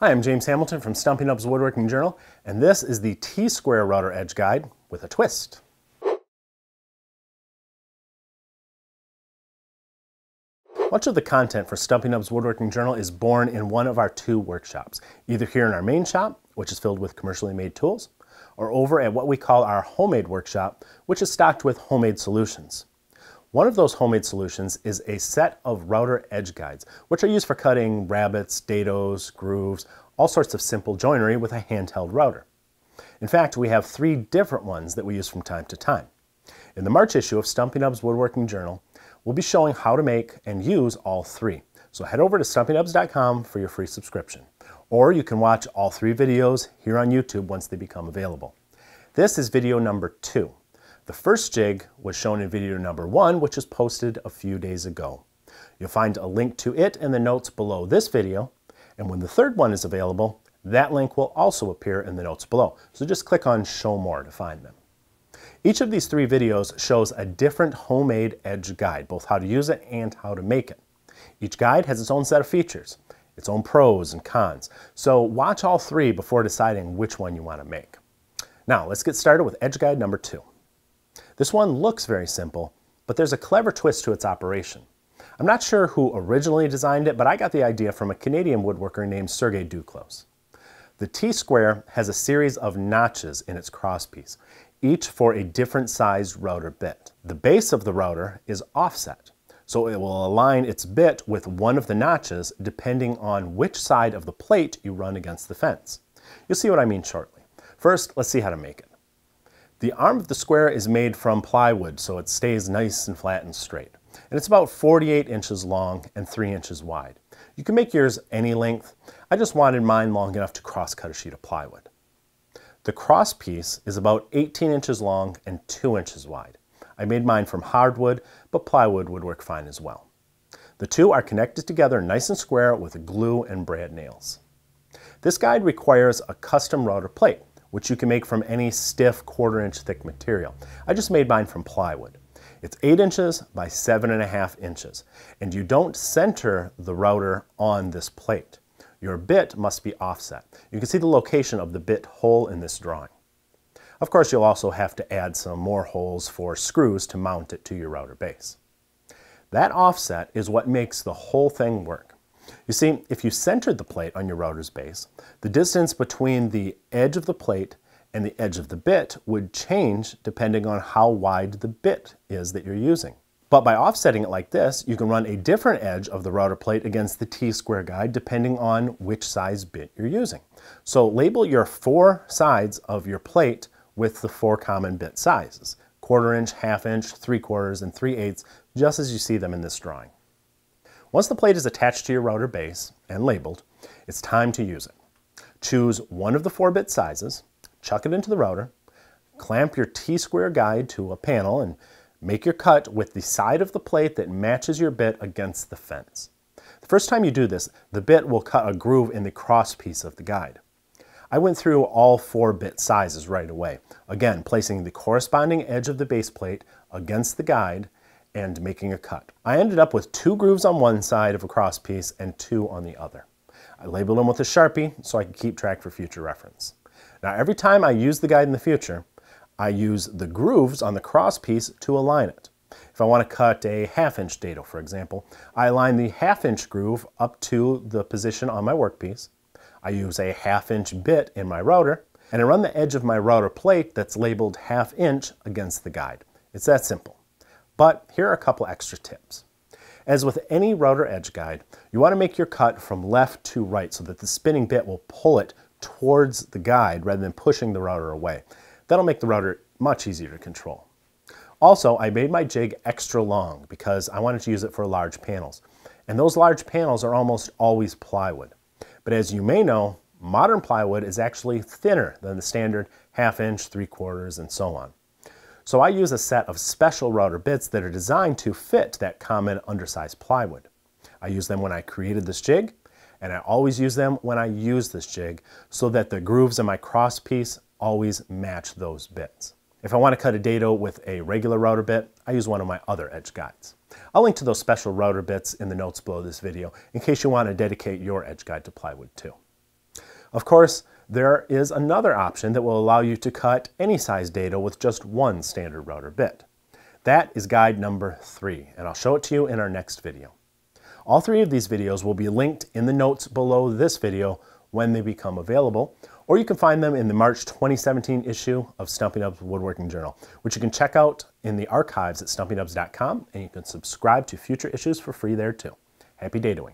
Hi, I'm James Hamilton from Stumpy Nubs Woodworking Journal, and this is the T-Square Router Edge Guide with a twist. Much of the content for Stumpy Nubs Woodworking Journal is born in one of our two workshops, either here in our main shop, which is filled with commercially made tools, or over at what we call our homemade workshop, which is stocked with homemade solutions. One of those homemade solutions is a set of router edge guides, which are used for cutting rabbets, dados, grooves, all sorts of simple joinery with a handheld router. In fact, we have three different ones that we use from time to time. In the March issue of Stumpy Nubs Woodworking Journal, we'll be showing how to make and use all three. So head over to stumpynubs.com for your free subscription. Or you can watch all three videos here on YouTube once they become available. This is video number two. The first jig was shown in video number one, which was posted a few days ago. You'll find a link to it in the notes below this video, and when the third one is available, that link will also appear in the notes below. So just click on Show More to find them. Each of these three videos shows a different homemade edge guide, both how to use it and how to make it. Each guide has its own set of features, its own pros and cons. So watch all three before deciding which one you want to make. Now let's get started with edge guide number two. This one looks very simple, but there's a clever twist to its operation. I'm not sure who originally designed it, but I got the idea from a Canadian woodworker named Sergei Duclos. The T-square has a series of notches in its crosspiece, each for a different sized router bit. The base of the router is offset, so it will align its bit with one of the notches depending on which side of the plate you run against the fence. You'll see what I mean shortly. First, let's see how to make it. The arm of the square is made from plywood so it stays nice and flat and straight. And it's about 48 inches long and 3 inches wide. You can make yours any length. I just wanted mine long enough to cross cut a sheet of plywood. The cross piece is about 18 inches long and 2 inches wide. I made mine from hardwood, but plywood would work fine as well. The two are connected together nice and square with glue and brad nails. This guide requires a custom router plate which you can make from any stiff quarter inch thick material. I just made mine from plywood. It's 8 inches by 7.5 inches, and you don't center the router on this plate. Your bit must be offset. You can see the location of the bit hole in this drawing. Of course, you'll also have to add some more holes for screws to mount it to your router base. That offset is what makes the whole thing work. You see, if you centered the plate on your router's base, the distance between the edge of the plate and the edge of the bit would change depending on how wide the bit is that you're using. But by offsetting it like this, you can run a different edge of the router plate against the T-square guide depending on which size bit you're using. So label your four sides of your plate with the four common bit sizes, quarter inch, half inch, three quarters, and three eighths, just as you see them in this drawing. Once the plate is attached to your router base and labeled, it's time to use it. Choose one of the four bit sizes, chuck it into the router, clamp your T-square guide to a panel and make your cut with the side of the plate that matches your bit against the fence. The first time you do this, the bit will cut a groove in the cross piece of the guide. I went through all four bit sizes right away, again placing the corresponding edge of the base plate against the guide and making a cut. I ended up with two grooves on one side of a cross piece and two on the other. I labeled them with a Sharpie so I could keep track for future reference. Now every time I use the guide in the future, I use the grooves on the cross piece to align it. If I want to cut a half inch dado, for example, I align the half inch groove up to the position on my workpiece. I use a half inch bit in my router, and I run the edge of my router plate that's labeled half inch against the guide. It's that simple. But here are a couple extra tips. As with any router edge guide, you want to make your cut from left to right so that the spinning bit will pull it towards the guide rather than pushing the router away. That'll make the router much easier to control. Also, I made my jig extra long because I wanted to use it for large panels. And those large panels are almost always plywood. But as you may know, modern plywood is actually thinner than the standard half inch, three quarters, and so on. So I use a set of special router bits that are designed to fit that common undersized plywood. I use them when I created this jig, and I always use them when I use this jig so that the grooves in my cross piece always match those bits. If I want to cut a dado with a regular router bit, I use one of my other edge guides. I'll link to those special router bits in the notes below this video in case you want to dedicate your edge guide to plywood too. Of course, there is another option that will allow you to cut any size dado with just one standard router bit. That is guide number three, and I'll show it to you in our next video. All three of these videos will be linked in the notes below this video when they become available, or you can find them in the March 2017 issue of Stumpy Nubs Woodworking Journal, which you can check out in the archives at stumpynubs.com, and you can subscribe to future issues for free there too. Happy dadoing!